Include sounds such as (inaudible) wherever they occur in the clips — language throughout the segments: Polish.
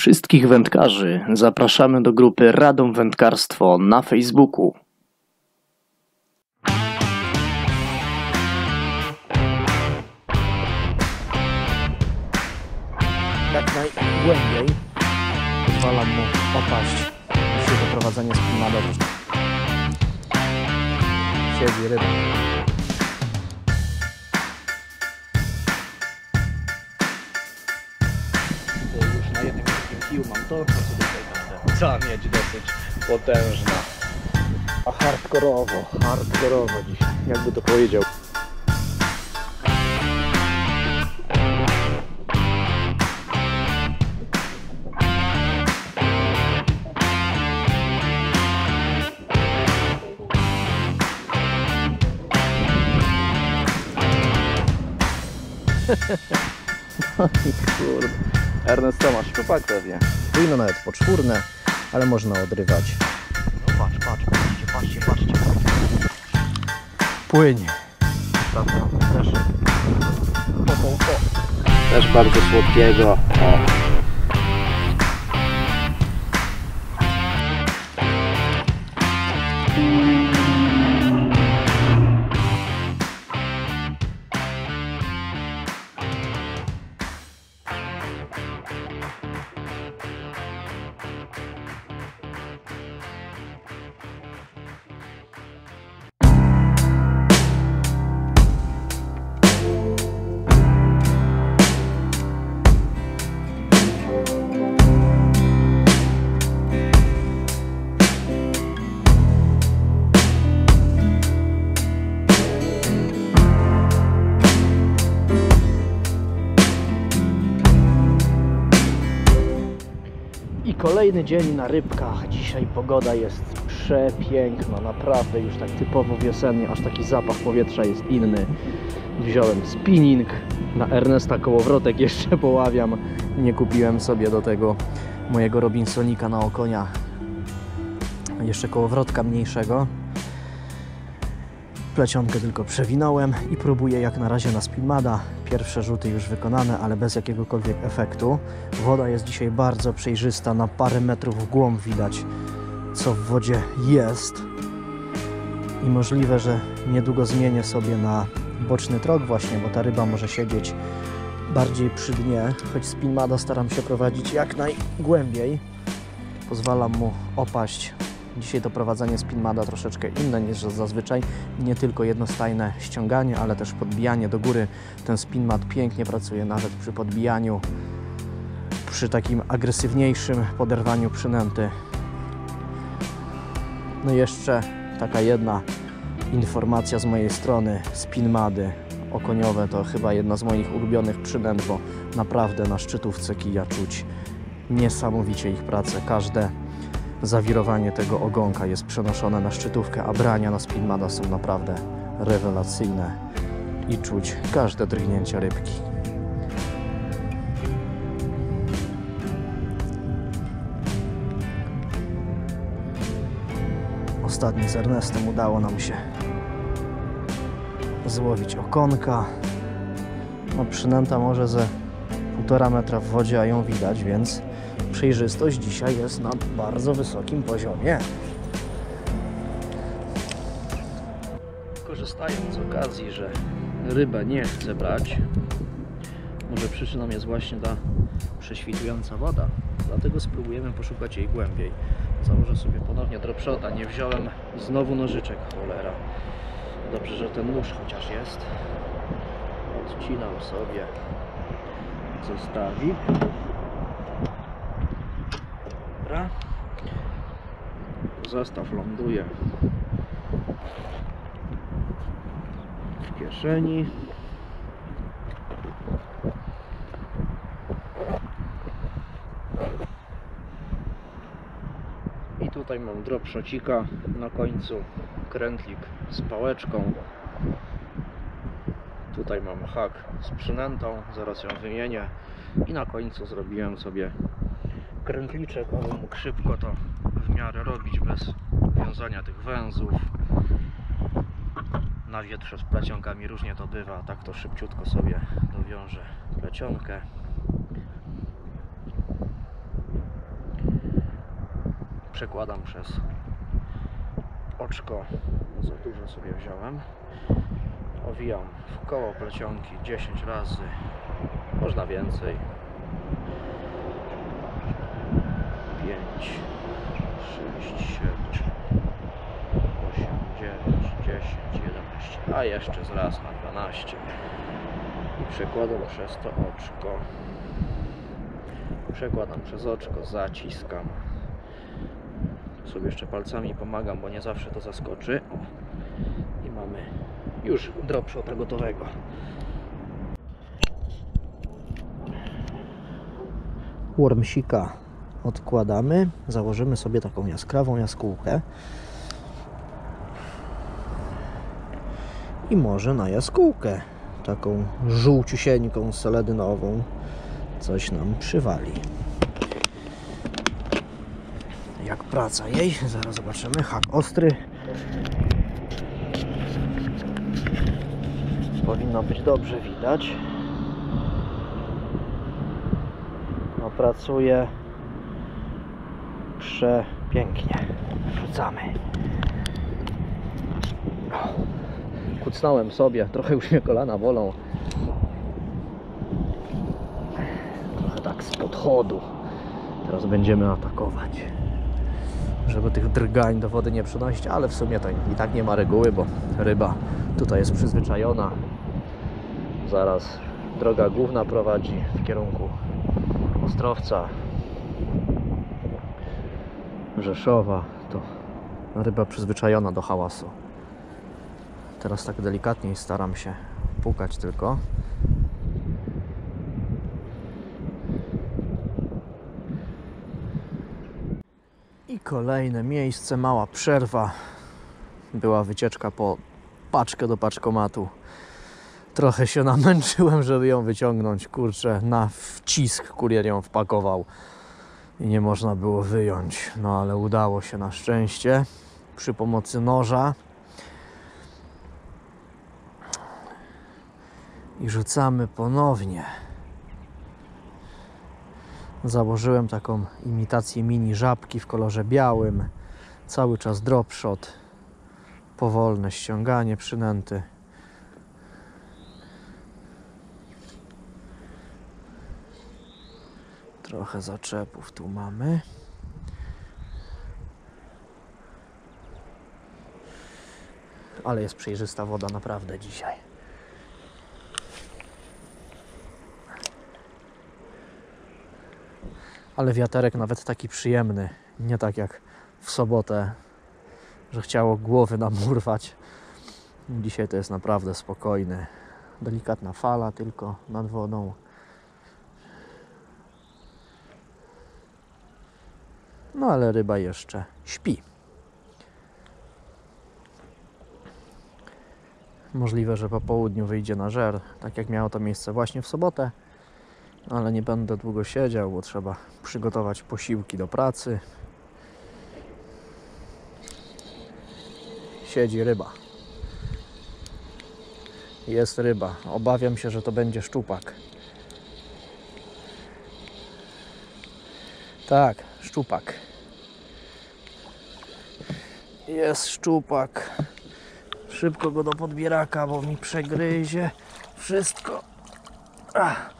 Wszystkich wędkarzy zapraszamy do grupy Radom Wędkarstwo na Facebooku. jak najgłębiej. Pozwalam mu opaść. Dzisiaj doprowadzenie spina do Siedzi ryba. To sobie tutaj cała mieć dosyć potężna. A hardkorowo, hardkorowo dzisiaj. Jakby to powiedział. (laughs) No i kurde. Ernest, co masz? Szczupak pewnie. Pójno nawet poczwórne, ale można odrywać. No patrz, patrz, patrzcie, patrzcie, patrzcie. Płynie. Dobra, też. Też bardzo słodkiego. O. Kolejny dzień na rybkach. Dzisiaj pogoda jest przepiękna, naprawdę już tak typowo wiosennie, aż taki zapach powietrza jest inny. Wziąłem spinning, na Ernesta kołowrotek jeszcze poławiam. Nie kupiłem sobie do tego mojego Robinsonika na okonia jeszcze kołowrotka mniejszego. Plecionkę tylko przewinąłem i próbuję jak na razie na Spinmada. Pierwsze rzuty już wykonane, ale bez jakiegokolwiek efektu. Woda jest dzisiaj bardzo przejrzysta, na parę metrów w głąb widać co w wodzie jest. I możliwe, że niedługo zmienię sobie na boczny trok właśnie, bo ta ryba może siedzieć bardziej przy dnie, choć Spinmada staram się prowadzić jak najgłębiej. Pozwalam mu opaść Dzisiaj to prowadzenie spinmada troszeczkę inne niż zazwyczaj. Nie tylko jednostajne ściąganie, ale też podbijanie do góry. Ten spinmat pięknie pracuje nawet przy podbijaniu, przy takim agresywniejszym poderwaniu przynęty. No i jeszcze taka jedna informacja z mojej strony. Spinmady okoniowe to chyba jedna z moich ulubionych przynęt, bo naprawdę na szczytówce kija czuć niesamowicie ich pracę. Każde zawirowanie tego ogonka jest przenoszone na szczytówkę, a brania na spinmada są naprawdę rewelacyjne i czuć każde drgnięcie rybki. Ostatni z Ernestem udało nam się złowić okonka. No, przynęta może ze półtora metra w wodzie, a ją widać, więc przejrzystość dzisiaj jest na bardzo wysokim poziomie. Korzystając z okazji, że ryba nie chce brać, może przyczyną jest właśnie ta prześwitująca woda. Dlatego spróbujemy poszukać jej głębiej. Założę sobie ponownie dropshota. Nie wziąłem znowu nożyczek, cholera. Dobrze, że ten nóż chociaż jest. Odcinam sobie zestawik. Dobra. Zestaw ląduje w kieszeni. I tutaj mam drop szocika na końcu, krętlik z pałeczką. Tutaj mam hak z przynętą, zaraz ją wymienię. I na końcu zrobiłem sobie krętliczek, aby mógł szybko to w miarę robić bez wiązania tych węzłów. Na wietrze z plecionkami różnie to bywa, tak to szybciutko sobie dowiążę plecionkę. przekładam przez oczko. Za dużo sobie wziąłem. Owijam w koło plecionki 10 razy. Można więcej. 5, 6, 7, 8, 9, 10, 11, a jeszcze z raz na 12 i przekładam przez to oczko. Przekładam przez oczko, zaciskam. Sobie jeszcze palcami pomagam, bo nie zawsze to zaskoczy. O. i mamy już dropshota gotowego Wormsika odkładamy, założymy sobie taką jaskrawą jaskółkę i może na jaskółkę taką żółciusieńką, seledynową coś nam przywali. Jak praca jej, zaraz zobaczymy. Hak ostry. Powinno być dobrze widać. No, pracuje przepięknie. Rzucamy. kucnąłem sobie, trochę już mnie kolana bolą trochę tak z podchodu teraz będziemy atakować żeby tych drgań do wody nie przynosić, ale w sumie to i tak nie ma reguły, bo ryba tutaj jest przyzwyczajona. Zaraz droga główna prowadzi w kierunku Ostrowca, Rzeszowa. To ryba przyzwyczajona do hałasu. Teraz tak delikatniej staram się pukać tylko. I kolejne miejsce, mała przerwa. Była wycieczka po paczkę do paczkomatu. Trochę się namęczyłem, żeby ją wyciągnąć. Kurczę, na wcisk kurier ją wpakował i nie można było wyjąć. No ale udało się na szczęście przy pomocy noża. I rzucamy ponownie. Założyłem taką imitację mini żabki w kolorze białym. Cały czas drop shot. Powolne ściąganie przynęty. Trochę zaczepów tu mamy. Ale jest przejrzysta woda naprawdę dzisiaj. ale wiaterek nawet taki przyjemny. Nie tak jak w sobotę, że chciało głowy nam urwać. Dzisiaj to jest naprawdę spokojny. Delikatna fala tylko nad wodą. No ale ryba jeszcze śpi. Możliwe, że po południu wyjdzie na żer, tak jak miało to miejsce właśnie w sobotę ale nie będę długo siedział, bo trzeba przygotować posiłki do pracy. Siedzi ryba. Jest ryba. Obawiam się, że to będzie szczupak. Tak, szczupak. Jest szczupak. Szybko go do podbieraka, bo mi przegryzie wszystko. Ach.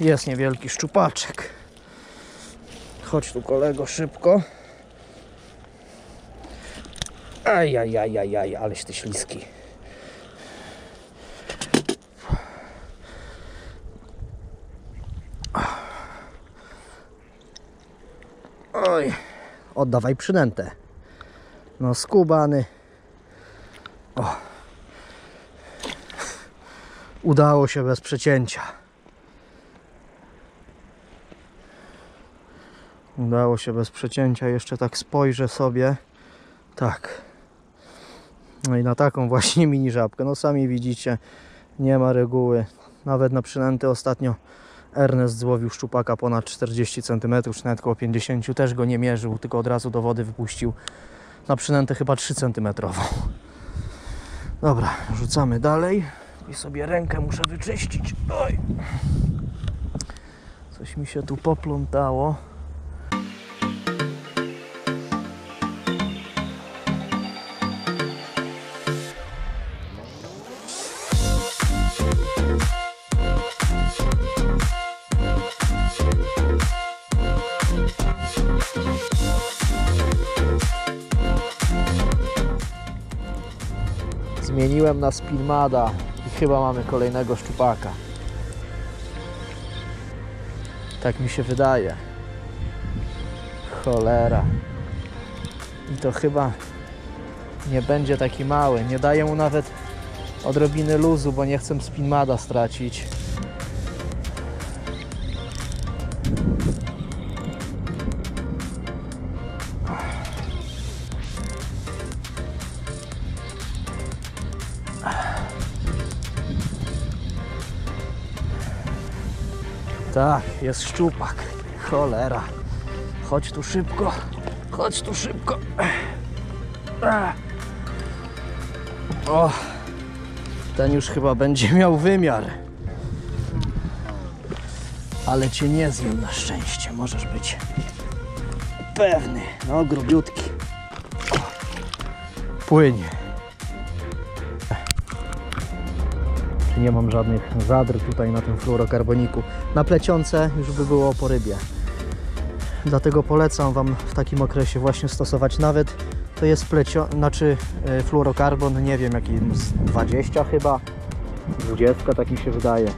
Jest niewielki szczupaczek. Chodź tu kolego szybko. Ajajajajaj, aleś ty śliski. Oj, oddawaj przynętę. No skubany. O. Udało się bez przecięcia. Udało się bez przecięcia. Jeszcze tak spojrzę sobie. Tak. No i na taką właśnie (laughs) mini żabkę. No sami widzicie, nie ma reguły. Nawet na przynęty ostatnio Ernest złowił szczupaka ponad 40 cm, czy nawet około 50 też go nie mierzył, tylko od razu do wody wypuścił na przynętę chyba 3 cm. Dobra, rzucamy dalej i sobie rękę muszę wyczyścić. Oj. Coś mi się tu poplątało. Zmieniłem na Spinmada i chyba mamy kolejnego szczupaka. Tak mi się wydaje. Cholera. I to chyba nie będzie taki mały. Nie daję mu nawet odrobiny luzu, bo nie chcę Spinmada stracić. Jest szczupak. Cholera. Chodź tu szybko. Chodź tu szybko. O, ten już chyba będzie miał wymiar. Ale cię nie zjem na szczęście, możesz być pewny. No, grubiutki. Płynie. Nie mam żadnych zadr tutaj na tym fluorokarboniku. Na plecionce już by było po rybie. Dlatego polecam Wam w takim okresie właśnie stosować nawet to jest plecio, znaczy e, fluorokarbon, nie wiem jaki z 20 chyba, 20 tak mi się wydaje.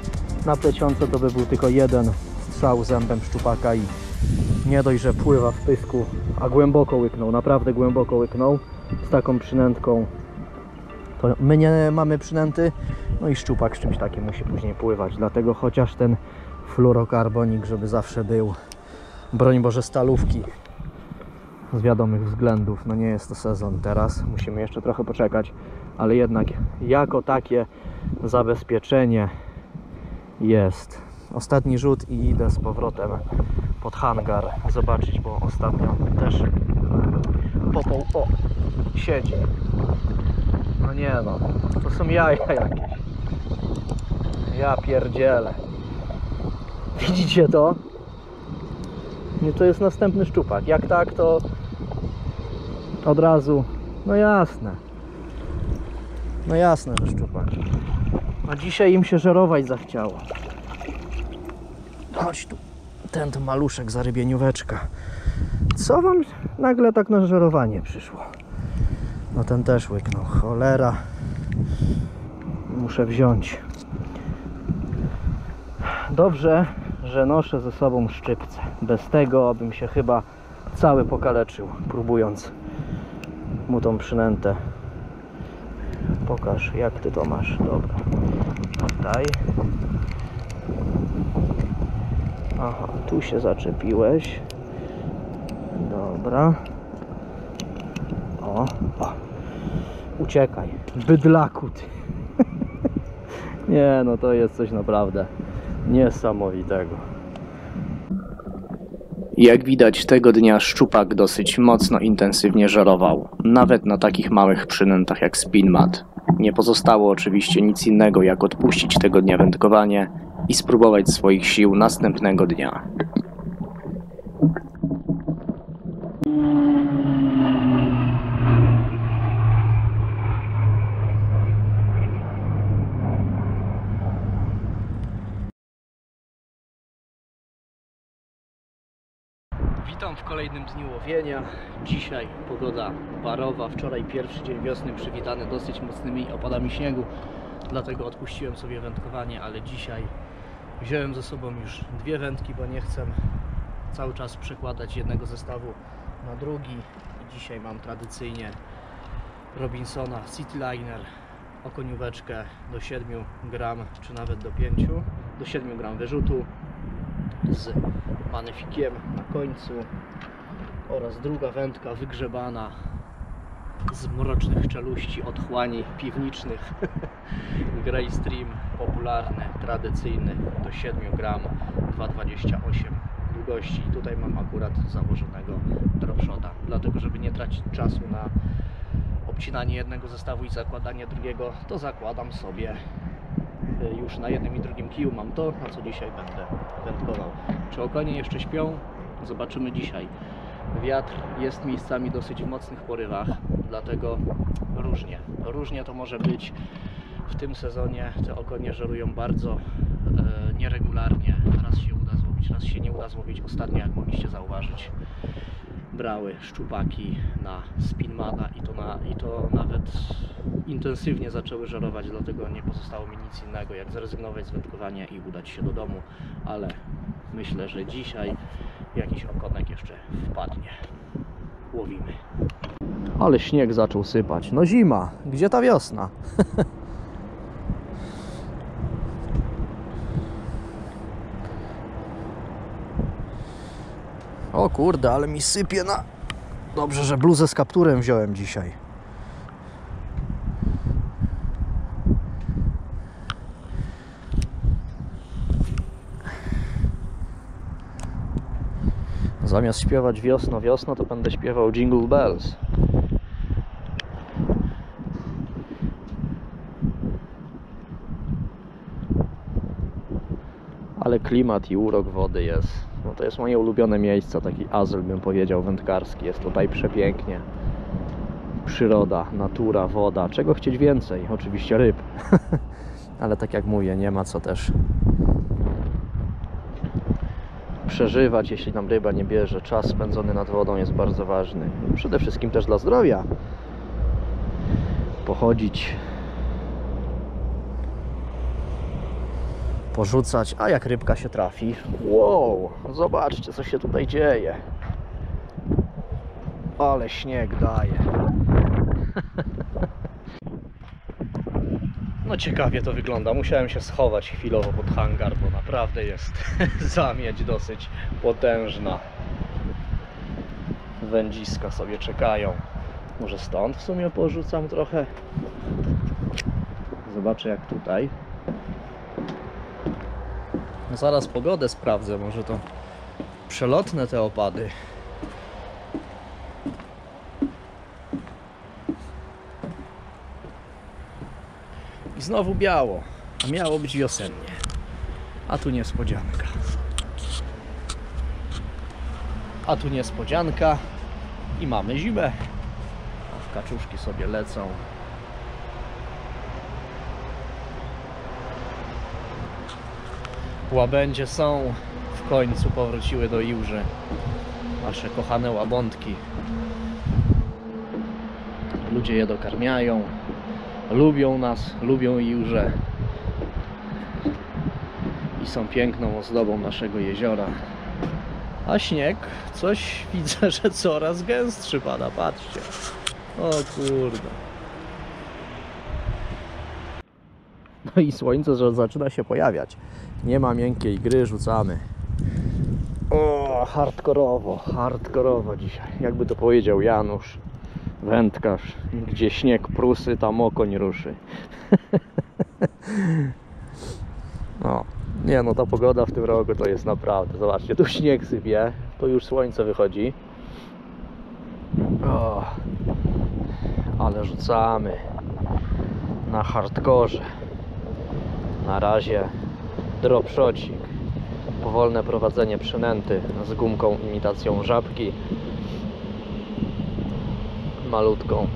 Na plecionce to by był tylko jeden strzał zębem szczupaka i nie dość, że pływa w pysku, a głęboko łyknął, naprawdę głęboko łyknął z taką przynętką. To my nie mamy przynęty, no i szczupak z czymś takim musi później pływać, dlatego chociaż ten fluorokarbonik, żeby zawsze był, broń Boże stalówki, z wiadomych względów. No nie jest to sezon teraz, musimy jeszcze trochę poczekać, ale jednak jako takie zabezpieczenie jest. Ostatni rzut i idę z powrotem pod hangar zobaczyć, bo ostatnio też popą o siedzi. No nie no, to są jaja jakieś. Ja pierdzielę. Widzicie to? Nie, to jest następny szczupak. Jak tak, to od razu, no jasne. No jasne, że szczupak. A dzisiaj im się żerować zachciało. Chodź tu, ten to maluszek za rybienióweczka. Co wam nagle tak na żerowanie przyszło? No ten też łyknął, cholera. Muszę wziąć. Dobrze, że noszę ze sobą szczypce. Bez tego bym się chyba cały pokaleczył, próbując mu tą przynętę. Pokaż, jak ty to masz. Dobra. Daj. Aha, tu się zaczepiłeś. Dobra. O, o. Uciekaj. Bydlaku ty. (laughs) Nie, no to jest coś naprawdę niesamowitego. Jak widać, tego dnia szczupak dosyć mocno intensywnie żerował, nawet na takich małych przynętach jak spinmat. Nie pozostało oczywiście nic innego, jak odpuścić tego dnia wędkowanie i spróbować swoich sił następnego dnia. Witam w kolejnym dniu łowienia. Dzisiaj pogoda barowa. Wczoraj pierwszy dzień wiosny przywitany dosyć mocnymi opadami śniegu. Dlatego odpuściłem sobie wędkowanie, ale dzisiaj wziąłem ze sobą już dwie wędki, bo nie chcę cały czas przekładać jednego zestawu na drugi. I dzisiaj mam tradycyjnie Robinsona Cityliner okonióweczkę do 7 gram, czy nawet do 5, do 7 gram wyrzutu z manefikiem na końcu oraz druga wędka wygrzebana z mrocznych czeluści otchłani piwniczych (laughs) Grey Stream popularny, tradycyjny do 7 gram 2,28 długości. I tutaj mam akurat założonego dropshota. Dlatego żeby nie tracić czasu na obcinanie jednego zestawu i zakładanie drugiego to zakładam sobie już na jednym i drugim kiju mam to, na co dzisiaj będę wędkował. Czy okonie jeszcze śpią? Zobaczymy dzisiaj. Wiatr jest miejscami dosyć w mocnych porywach, dlatego różnie. Różnie to może być. W tym sezonie te okonie żerują bardzo e, nieregularnie. Raz się uda złowić, raz się nie uda złowić. Ostatnio, jak mogliście zauważyć, brały szczupaki na spinmana i to, na, i to nawet intensywnie zaczęły żerować, dlatego nie pozostało mi nic innego jak zrezygnować z wędkowania i udać się do domu, ale myślę, że dzisiaj jakiś okonek jeszcze wpadnie. Łowimy. Ale śnieg zaczął sypać. No zima. Gdzie ta wiosna? (laughs) o kurde, ale mi sypie na... Dobrze, że bluzę z kapturem wziąłem dzisiaj. Zamiast śpiewać wiosno, wiosno, to będę śpiewał Jingle Bells. Ale klimat i urok wody jest. No to jest moje ulubione miejsce, taki azyl bym powiedział wędkarski. Jest tutaj przepięknie. Przyroda, natura, woda. Czego chcieć więcej? Oczywiście ryb. (laughs) Ale tak jak mówię, nie ma co też przeżywać, jeśli nam ryba nie bierze. Czas spędzony nad wodą jest bardzo ważny. Przede wszystkim też dla zdrowia. Pochodzić, porzucać, a jak rybka się trafi. Wow, zobaczcie co się tutaj dzieje. Ale śnieg daje. (laughs) No ciekawie to wygląda. Musiałem się schować chwilowo pod hangar, bo naprawdę jest (laughs) zamieć dosyć potężna. Wędziska sobie czekają. Może stąd w sumie porzucam trochę. Zobaczę jak tutaj. No Zaraz pogodę sprawdzę, może to przelotne te opady. I znowu biało, a miało być wiosennie. A tu niespodzianka. A tu niespodzianka i mamy zimę. A kaczuszki sobie lecą. Łabędzie są. W końcu powróciły do Iłży. Nasze kochane łabądki. Ludzie je dokarmiają. Lubią nas, lubią Iłże. I są piękną ozdobą naszego jeziora. A śnieg, coś (laughs) widzę, że coraz gęstszy pada, patrzcie. O kurde. No i słońce że zaczyna się pojawiać. Nie ma miękkiej gry, rzucamy. O, hardkorowo, hardkorowo dzisiaj. Jakby to powiedział Janusz, wędkarz. Gdzie śnieg prusy, tam okoń ruszy. (laughs) No, nie no, ta pogoda w tym roku to jest naprawdę. Zobaczcie, tu śnieg sypie, to już słońce wychodzi. O, ale rzucamy na hardkorze. Na razie dropshocik. Powolne prowadzenie przynęty z gumką imitacją żabki. Malutką.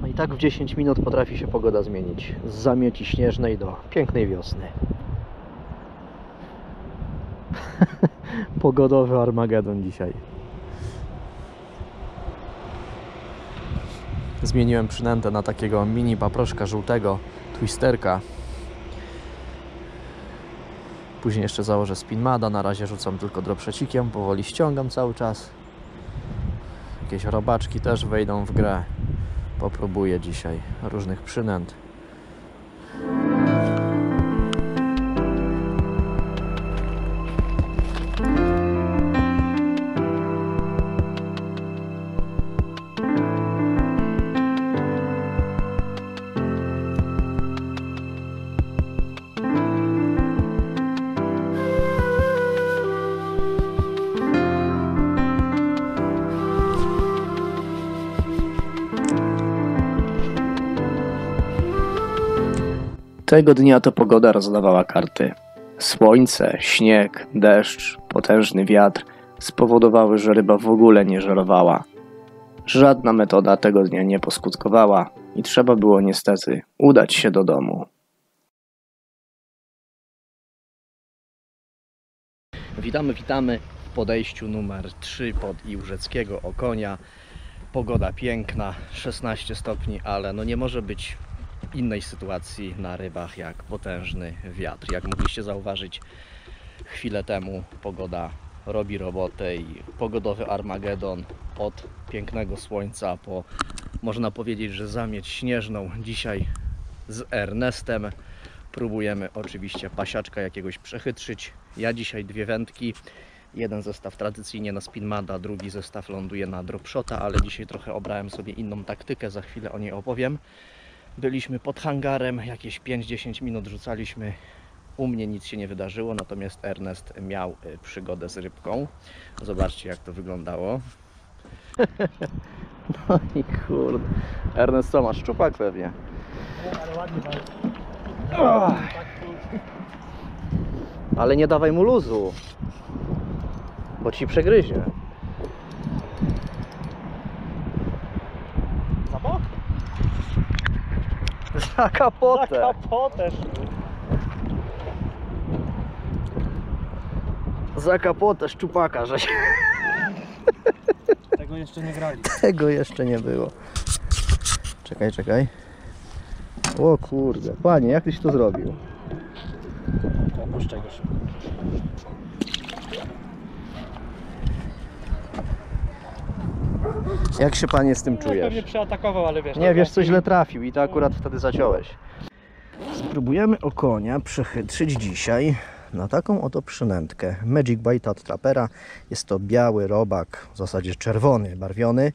No i tak w 10 minut potrafi się pogoda zmienić. Z zamieci śnieżnej do pięknej wiosny. (laughs) Pogodowy Armagedon dzisiaj. Zmieniłem przynętę na takiego mini paproszka żółtego, twisterka. Później jeszcze założę spinmada, na razie rzucam tylko dropshecikiem, powoli ściągam cały czas. Jakieś robaczki też wejdą w grę. Popróbuję dzisiaj różnych przynęt. Tego dnia to pogoda rozdawała karty. Słońce, śnieg, deszcz, potężny wiatr spowodowały, że ryba w ogóle nie żerowała. Żadna metoda tego dnia nie poskutkowała i trzeba było niestety udać się do domu. Witamy, witamy w podejściu numer 3 pod Iłżeckiego Okonia. Pogoda piękna, 16 stopni, ale no nie może być innej sytuacji na rybach jak potężny wiatr. Jak mogliście zauważyć chwilę temu, pogoda robi robotę i pogodowy Armagedon od pięknego słońca po można powiedzieć, że zamieć śnieżną dzisiaj z Ernestem. Próbujemy oczywiście pasiaczka jakiegoś przechytrzyć. Ja dzisiaj dwie wędki. Jeden zestaw tradycyjnie na spinmada, drugi zestaw ląduje na dropshota, ale dzisiaj trochę obrałem sobie inną taktykę, za chwilę o niej opowiem. Byliśmy pod hangarem, jakieś 5-10 minut rzucaliśmy. U mnie nic się nie wydarzyło, natomiast Ernest miał y, przygodę z rybką. Zobaczcie jak to wyglądało. (laughs) No i kurde. Ernest co masz? Szczupak pewnie. Ale. Ale nie dawaj mu luzu, bo ci przegryzie. Za bok? Za kapotę. kapotę. Za kapotę szczupaka, że się... Tego jeszcze nie grali. Tego jeszcze nie było. Czekaj, czekaj. O kurde, panie, jak tyś to zrobił? Opuszczaj go szybko. Jak się panie z tym czujesz? Pewnie przeatakował, ale wiesz. Nie, wiesz, co źle trafił i to akurat wtedy zaciąłeś. Spróbujemy okonia przechytrzyć dzisiaj na taką oto przynętkę. Magic Bite od Trapera. Jest to biały robak, w zasadzie czerwony, barwiony.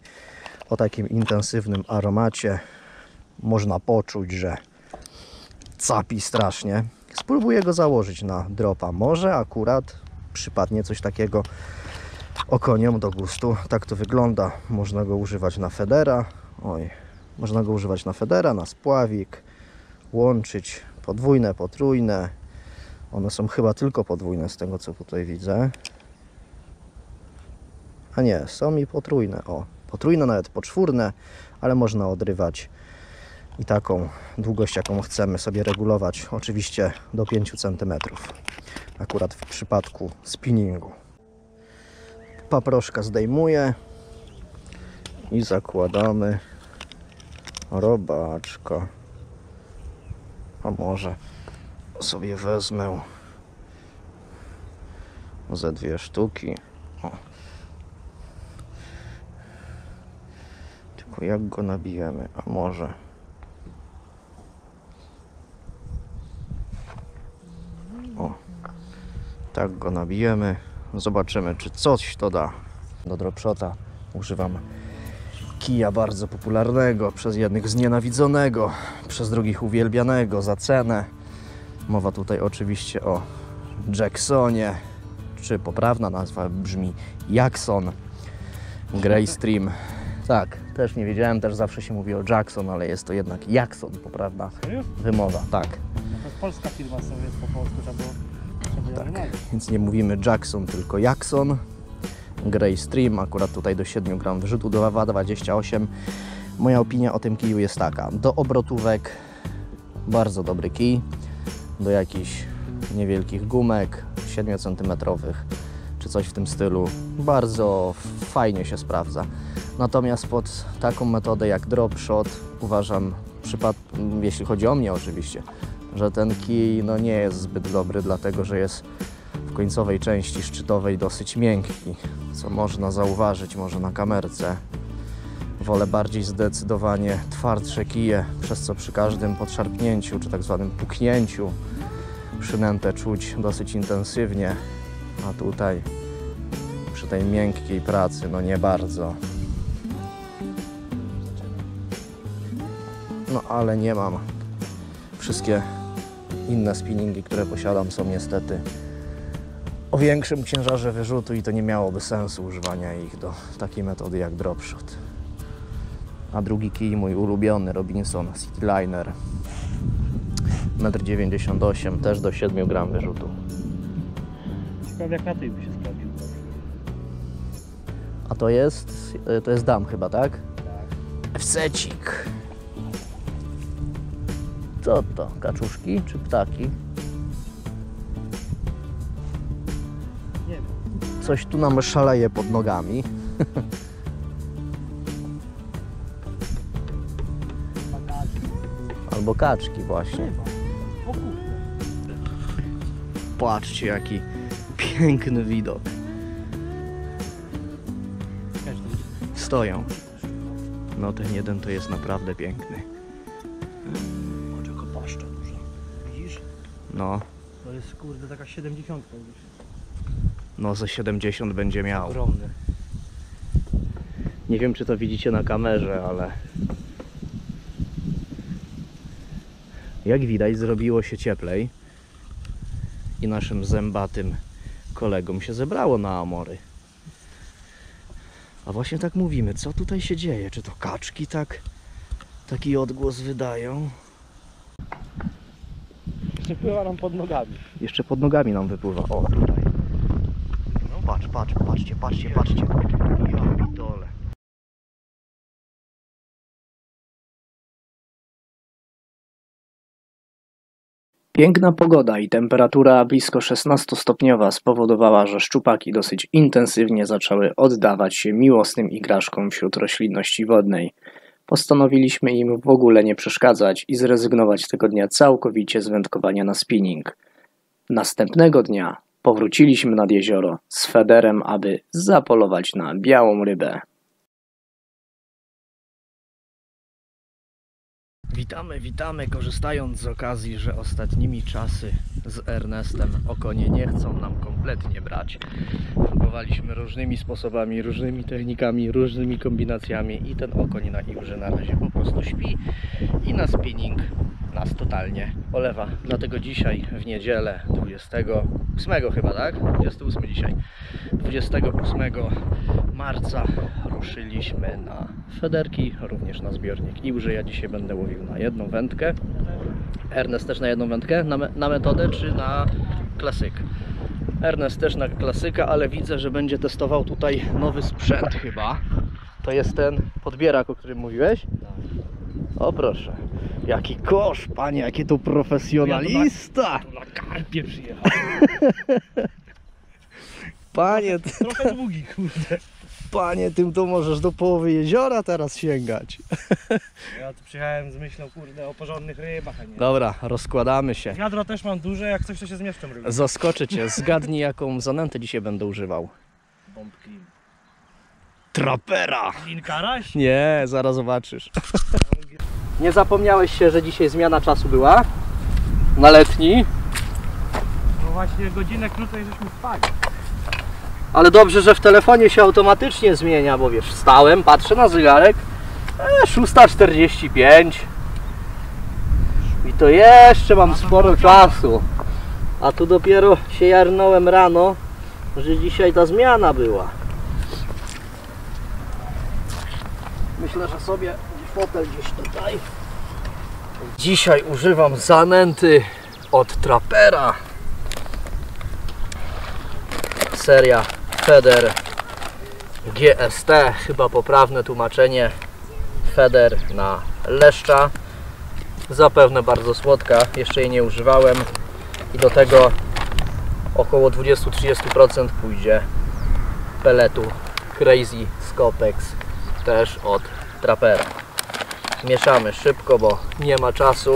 O takim intensywnym aromacie. Można poczuć, że capi strasznie. Spróbuję go założyć na dropa. Może akurat przypadnie coś takiego okoniom do gustu. Tak to wygląda. Można go używać na federa. Oj, można go używać na federa, na spławik, łączyć podwójne, potrójne. One są chyba tylko podwójne z tego co tutaj widzę. A nie, są i potrójne. O, potrójne, nawet poczwórne, ale można odrywać i taką długość, jaką chcemy sobie regulować. Oczywiście do 5 cm. Akurat w przypadku spinningu. Paproszka zdejmuję i zakładamy robaczka. A może sobie wezmę ze dwie sztuki. O. Tylko jak go nabijemy? A może. O. Tak go nabijemy. Zobaczymy, czy coś to da. Do dropshota używam kija bardzo popularnego, przez jednych znienawidzonego, przez drugich uwielbianego za cenę. Mowa tutaj oczywiście o Jacksonie, czy poprawna nazwa brzmi Jackson Greystream. Tak, też nie wiedziałem, też zawsze się mówi o Jackson, ale jest to jednak Jackson, poprawna wymowa. Tak, No to jest polska firma, sobie jest po polsku, trzeba było, trzeba Tak. więc nie mówimy Jackson, tylko Jackson. Greystream, akurat tutaj do 7 gram wyrzutu, do 28. Moja opinia o tym kiju jest taka. Do obrotówek bardzo dobry kij. Do jakichś niewielkich gumek 7 cm czy coś w tym stylu bardzo fajnie się sprawdza. Natomiast pod taką metodę jak drop shot uważam, jeśli chodzi o mnie oczywiście, że ten kij no, nie jest zbyt dobry, dlatego że jest w końcowej części szczytowej dosyć miękki, co można zauważyć może na kamerce. Wolę bardziej zdecydowanie twardsze kije, przez co przy każdym podszarpnięciu czy tak zwanym puknięciu przynętę czuć dosyć intensywnie, a tutaj przy tej miękkiej pracy no nie bardzo. No ale nie mam. Wszystkie inne spinningi, które posiadam są niestety o większym ciężarze wyrzutu i to nie miałoby sensu używania ich do takiej metody jak dropshot. A drugi kij, mój ulubiony Robinson Cityliner 1,98 m, też do 7 gram wyrzutu. Ciekawe jak na tej by się sprawdził. A to jest, y, to jest dam chyba, tak? Fcecik. Co to? Kaczuszki czy ptaki? Coś tu nam szaleje pod nogami. (laughs) Albo kaczki właśnie. Patrzcie jaki piękny widok. Stoją. No ten jeden to jest naprawdę piękny. No, To jest kurde taka 70 już. no ze 70 będzie miał. Ogromny. Nie wiem czy to widzicie na kamerze, ale jak widać zrobiło się cieplej i naszym zębatym kolegom się zebrało na amory. A właśnie tak mówimy, co tutaj się dzieje? Czy to kaczki tak taki odgłos wydają? Przypływa nam pod nogami. Jeszcze pod nogami nam wypływa. O, tutaj. No patrz, patrz, patrzcie, patrzcie, patrzcie. Ja pitole. Piękna pogoda i temperatura blisko 16-stopniowa spowodowała, że szczupaki dosyć intensywnie zaczęły oddawać się miłosnym igraszkom wśród roślinności wodnej. Postanowiliśmy im w ogóle nie przeszkadzać i zrezygnować tego dnia całkowicie z wędkowania na spinning. Następnego dnia powróciliśmy nad jezioro z federem, aby zapolować na białą rybę. Witamy, witamy, korzystając z okazji, że ostatnimi czasy z Ernestem okonie nie chcą nam kompletnie brać. Próbowaliśmy różnymi sposobami, różnymi technikami, różnymi kombinacjami i ten okoń na iłże na razie po prostu śpi i na spinning nas totalnie olewa. Dlatego dzisiaj w niedzielę 28 chyba, tak? 28 dzisiaj. 28 marca ruszyliśmy na federki, również na zbiornik Iłży. Ja dzisiaj będę łowił na jedną wędkę. Ernest też na jedną wędkę, na, me- na metodę czy na klasyk? Ernest też na klasyka, ale widzę, że będzie testował tutaj nowy sprzęt chyba. To jest ten podbierak, o którym mówiłeś? O proszę. Jaki kosz, panie, jakie to profesjonalista! Tu na karpie przyjechał. (laughs) Panie, Trochę długi, kurde. Panie, tym to możesz do połowy jeziora teraz sięgać. (laughs) Ja tu przyjechałem z myślą, kurde, o porządnych rybach, a nie. Dobra, rozkładamy się. Wiadro też mam duże, jak coś to się zmieszczą ryby. Zaskoczę cię, (laughs) zgadnij jaką zanętę dzisiaj będę używał. Bomb clean. Trapera! Clean karaś? Nie, zaraz zobaczysz. (laughs) Nie zapomniałeś się, że dzisiaj zmiana czasu była? Na letni? No właśnie godzinę krócej żeśmy spali. Ale dobrze, że w telefonie się automatycznie zmienia, bo wiesz, wstałem, patrzę na zegarek, e, 6.45 i to jeszcze mam sporo czasu. A tu dopiero się jarnąłem rano, że dzisiaj ta zmiana była. Myślę, że sobie fotel gdzieś tutaj. Dzisiaj używam zanęty od Trapera. Seria Feder GST, chyba poprawne tłumaczenie. Feder na leszcza. Zapewne bardzo słodka, jeszcze jej nie używałem. I do tego około 20-30% pójdzie peletu Crazy Scopex też od Trapera. Mieszamy szybko, bo nie ma czasu,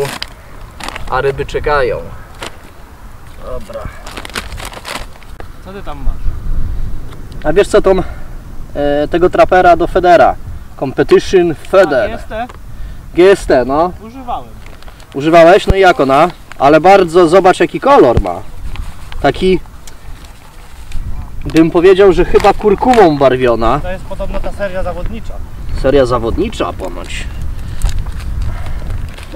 a ryby czekają. Dobra. Co ty tam masz? A wiesz co tą e, tego trapera do Federa? Competition Feder. Jest te? GST, no. Używałem. Używałeś? No i jak ona? Ale bardzo zobacz jaki kolor ma. Taki bym powiedział, że chyba kurkumą barwiona. To jest podobno ta seria zawodnicza. Seria zawodnicza ponoć.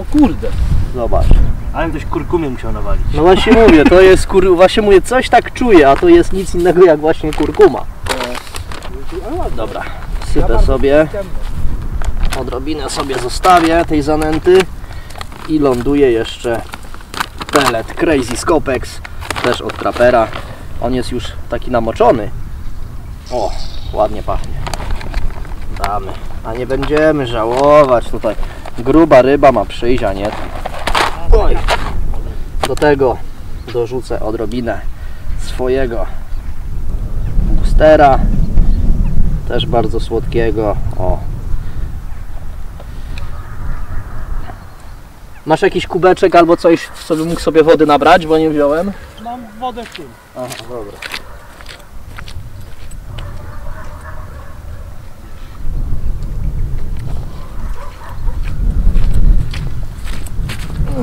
O kurde. Zobacz. Ale ktoś kurkumie musiał nawalić. No właśnie mówię, to jest kur... właśnie mówię, coś tak czuję, a to jest nic innego jak właśnie kurkuma. Dobra, sypę sobie. Odrobinę sobie zostawię tej zanęty i ląduje jeszcze pelet Crazy Scopex, też od Trapera. On jest już taki namoczony. O, ładnie pachnie. Damy. A nie będziemy żałować tutaj. Gruba ryba ma przyjść, a nie. Oj. Do tego dorzucę odrobinę swojego boostera. Też bardzo słodkiego. O. Masz jakiś kubeczek albo coś, co bym mógł sobie wody nabrać, bo nie wziąłem? Mam wodę w tym. Aha, dobra.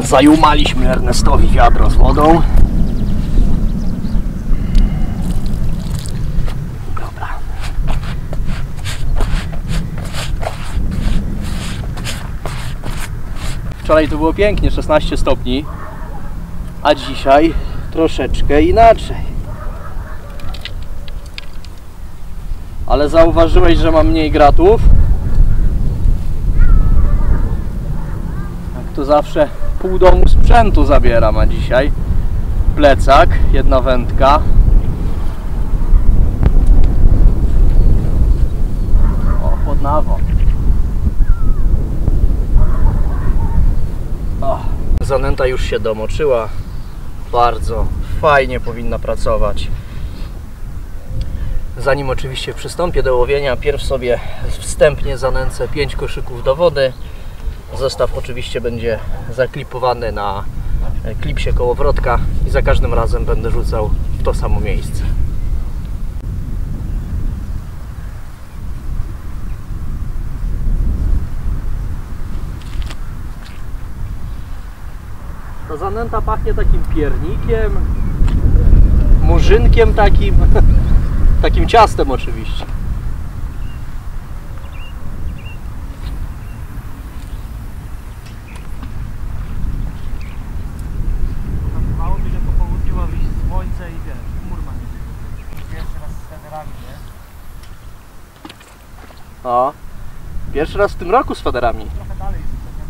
Zajumaliśmy Ernestowi wiadro z wodą. Dobra. Wczoraj to było pięknie, 16 stopni, a dzisiaj troszeczkę inaczej. Ale zauważyłeś, że mam mniej gratów? Jak to zawsze pół domu sprzętu zabieram, a dzisiaj plecak, jedna wędka. O, nawą. Zanęta już się domoczyła. Bardzo fajnie powinna pracować. Zanim oczywiście przystąpię do łowienia, pierw sobie wstępnie zanęcę 5 koszyków do wody. Zestaw oczywiście będzie zaklipowany na klipsie kołowrotka i za każdym razem będę rzucał w to samo miejsce. Zanęta pachnie takim piernikiem, murzynkiem takim, (laughs) takim ciastem oczywiście. Mało mi, że po południu ma wyjść słońce i wiesz, chmur ma nie Pierwszy raz z federami, nie? O, pierwszy raz w tym roku z federami. Trochę dalej rzucę, nie?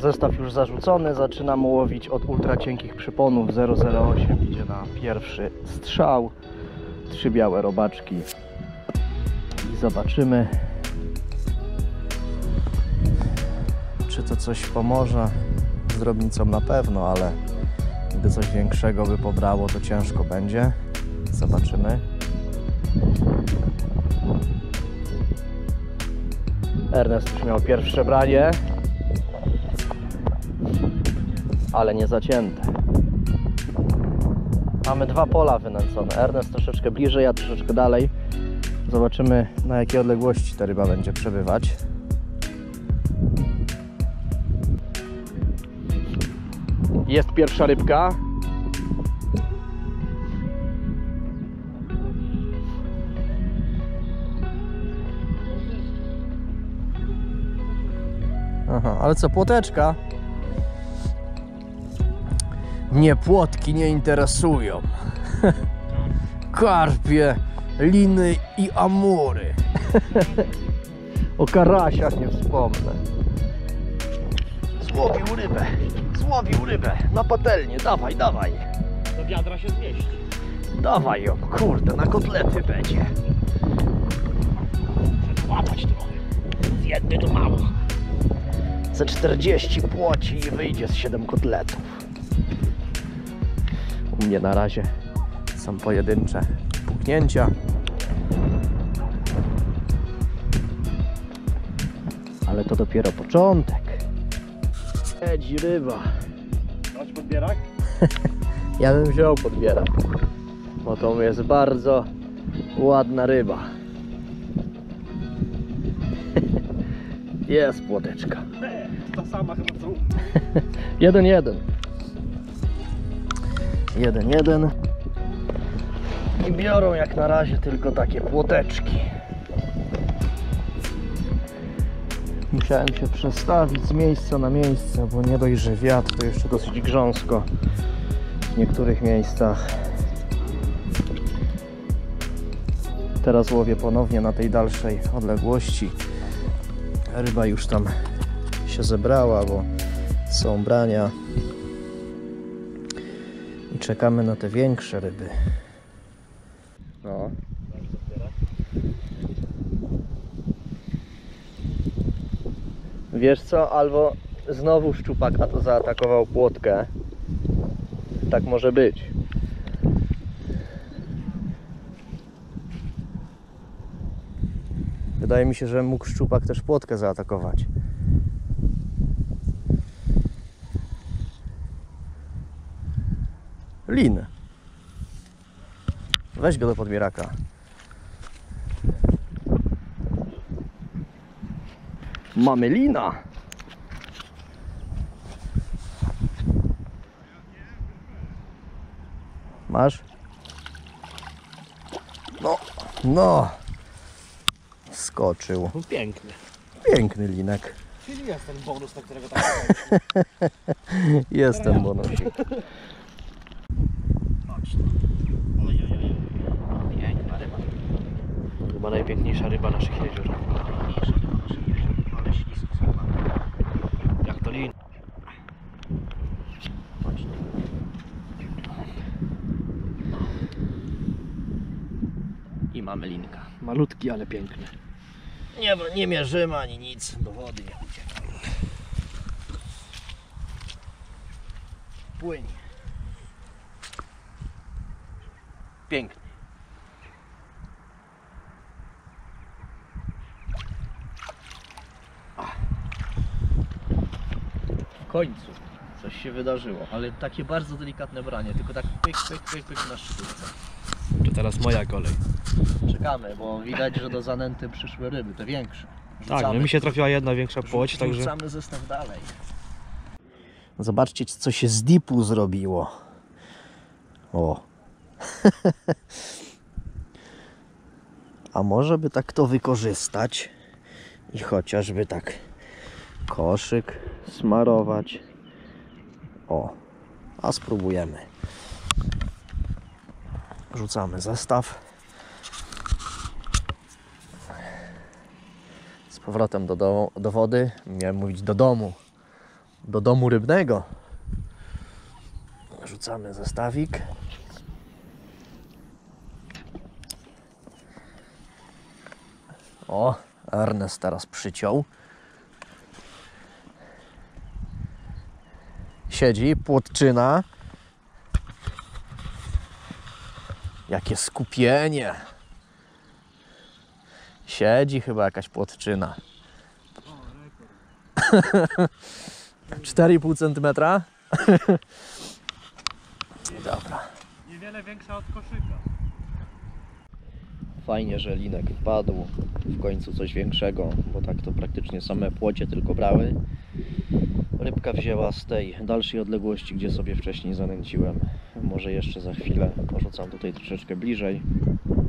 Zestaw już zarzucony, zaczynam łowić od ultra cienkich przyponów 008 idzie na pierwszy strzał. Trzy białe robaczki. I zobaczymy, czy to coś pomoże. Z drobnicą na pewno, ale gdy coś większego by pobrało, to ciężko będzie. Zobaczymy. Ernest już miał pierwsze branie ale nie zacięte. Mamy dwa pola wynęcone. Ernest troszeczkę bliżej, ja troszeczkę dalej. Zobaczymy na jakiej odległości ta ryba będzie przebywać. Jest pierwsza rybka. Aha, ale co, płoteczka? Mnie płotki nie interesują. (laughs) Karpie, liny i amury. (laughs) o karasiach nie wspomnę. Złowił rybę, złowił rybę na patelnię, dawaj, dawaj. Do wiadra się zmieści. Dawaj ją, kurde, na kotlety będzie. Łapać trochę. Z jednej to mało. Ze 40 płoci i wyjdzie z 7 kotletów. U mnie na razie są pojedyncze puknięcia. Ale to dopiero początek. Edzi ryba. Dać podbierak? (laughs) Ja bym wziął podbierak. Bo to jest bardzo ładna ryba. (laughs) Jest płoteczka. (laughs) Ta sama chyba co. Jeden, jeden. Jeden, jeden. I biorą jak na razie tylko takie płoteczki. Musiałem się przestawić z miejsca na miejsce, bo nie dość, że wiatr to jeszcze dosyć grząsko. w niektórych miejscach. Teraz łowię ponownie na tej dalszej odległości. Ryba już tam się zebrała, bo są brania. Czekamy na te większe ryby. No. Wiesz co, albo znowu szczupak a to zaatakował płotkę. Tak może być. Wydaje mi się, że mógł szczupak też płotkę zaatakować. Lin. Weź go do podbieraka. Mamy lina. Masz? No, no. Skoczył. Piękny. Piękny linek. Czyli jest ten bonus, na którego (laughs) tak Jest ten bonusik. Piękna ryba. Chyba najpiękniejsza ryba naszych jezior. Jak to lin. I mamy linka. Malutki, ale piękny. Nie, nie mierzymy ani nic. Do wody nie ucieka. Płyń. Pięknie. W końcu coś się wydarzyło, ale takie bardzo delikatne branie, tylko tak pyk, pyk, pyk, pyk na szczytówce. To teraz moja kolej. Czekamy, bo widać, że do zanęty przyszły ryby, te większe. Tak, no mi się trafiła jedna większa płoć, także Rzucamy zestaw dalej. Zobaczcie, co się z dipu zrobiło. O. (laughs) A może by tak to wykorzystać i chociażby tak koszyk smarować. O, a spróbujemy. Rzucamy zestaw. Z powrotem do, do, do wody. Miałem mówić do domu do domu rybnego. Rzucamy zestawik. O, Ernest teraz przyciął. Siedzi, płotczyna. Jakie skupienie. Siedzi chyba jakaś płotczyna. 4,5 cm. Dobra. niewiele większa od koszyka. Fajnie, że linek wpadł, w końcu coś większego, bo tak to praktycznie same płocie tylko brały. Rybka wzięła z tej dalszej odległości, gdzie sobie wcześniej zanęciłem. Może jeszcze za chwilę porzucam tutaj troszeczkę bliżej.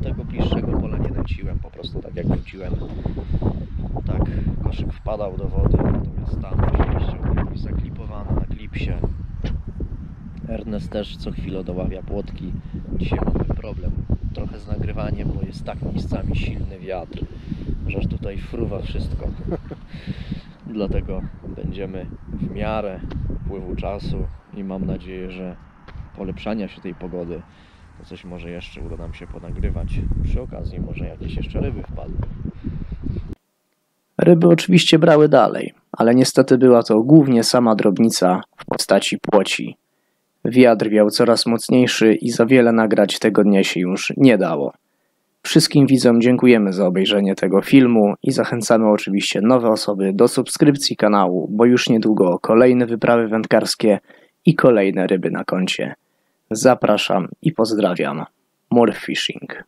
Tego bliższego pola nie nęciłem, po prostu tak jak wróciłem. Tak, koszyk wpadał do wody, natomiast tam oczywiście był zaklipowany na klipsie. Ernest też co chwilę doławia płotki. Dzisiaj mamy problem trochę z nagrywaniem, bo jest tak miejscami silny wiatr, że tutaj fruwa wszystko. (laughs) Dlatego będziemy w miarę upływu czasu i mam nadzieję, że polepszania się tej pogody to coś może jeszcze uda nam się ponagrywać. Przy okazji może jakieś jeszcze ryby wpadną. Ryby oczywiście brały dalej, ale niestety była to głównie sama drobnica w postaci płoci. Wiatr wiał coraz mocniejszy i za wiele nagrać tego dnia się już nie dało. Wszystkim widzom dziękujemy za obejrzenie tego filmu i zachęcamy oczywiście nowe osoby do subskrypcji kanału, bo już niedługo kolejne wyprawy wędkarskie i kolejne ryby na koncie. Zapraszam i pozdrawiam. More fishing.